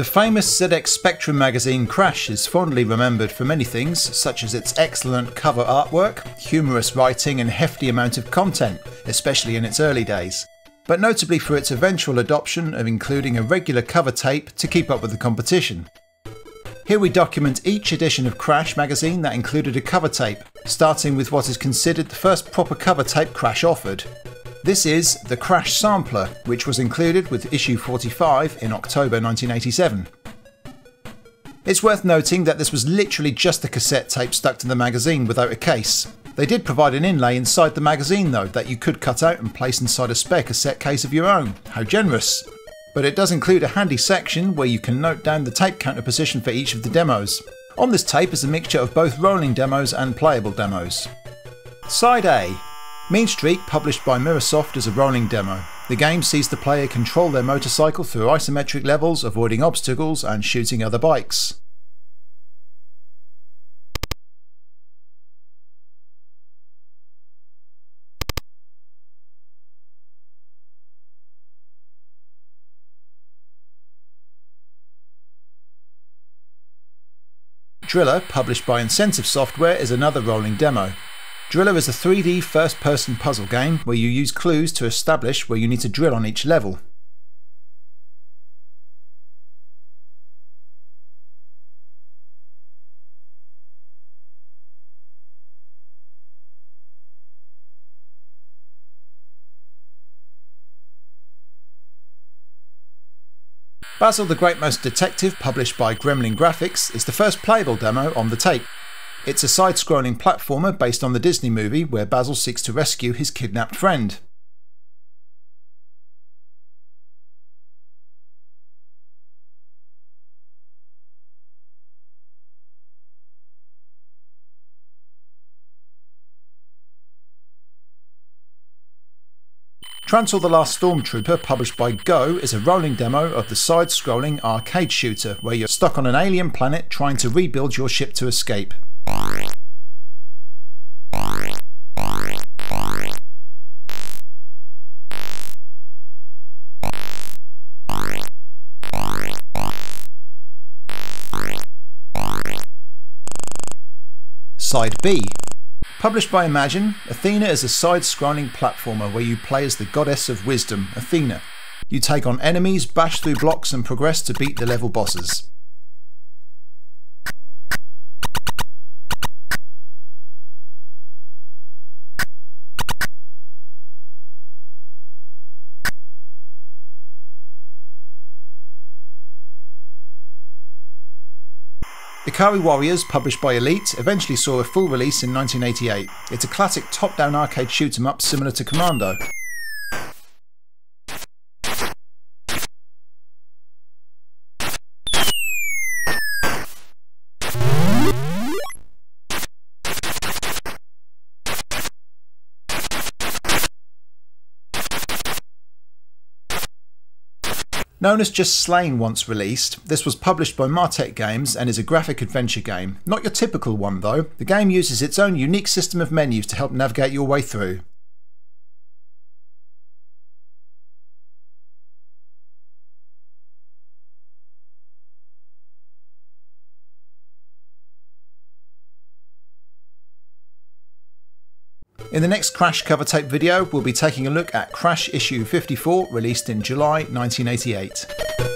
The famous ZX Spectrum magazine Crash is fondly remembered for many things, such as its excellent cover artwork, humorous writing, and hefty amount of content, especially in its early days. But notably for its eventual adoption of including a regular cover tape to keep up with the competition. Here we document each edition of Crash magazine that included a cover tape, starting with what is considered the first proper cover tape Crash offered, this is the Crash Sampler, which was included with issue 45 in October 1987. It's worth noting that this was literally just a cassette tape stuck to the magazine without a case. They did provide an inlay inside the magazine though that you could cut out and place inside a spare cassette case of your own. How generous! But it does include a handy section where you can note down the tape counter position for each of the demos. On this tape is a mixture of both rolling demos and playable demos. Side A Mean Streak, published by Mirrorsoft as a rolling demo. The game sees the player control their motorcycle through isometric levels, avoiding obstacles and shooting other bikes. Driller, published by Incentive Software, is another rolling demo. Driller is a 3D first person puzzle game where you use clues to establish where you need to drill on each level. Basil the Great Mouse Detective, published by Gremlin Graphics, is the first playable demo on the tape. It's a side scrolling platformer based on the Disney movie where Basil seeks to rescue his kidnapped friend. Trantor the Last Stormtrooper, published by Go, is a rolling demo of the side scrolling arcade shooter where you're stuck on an alien planet trying to rebuild your ship to escape. Side B. Published by Imagine, Athena is a side-scrolling platformer where you play as the goddess of wisdom, Athena. You take on enemies, bash through blocks and progress to beat the level bosses. Ikari Warriors, published by Elite, eventually saw a full release in 1988. It's a classic top-down arcade shoot 'em up similar to Commando. Known as just Slaine once released, this was published by Martech Games and is a graphic adventure game. Not your typical one though, the game uses its own unique system of menus to help navigate your way through. In the next Crash cover tape video, we'll be taking a look at Crash issue 54, released in July 1988.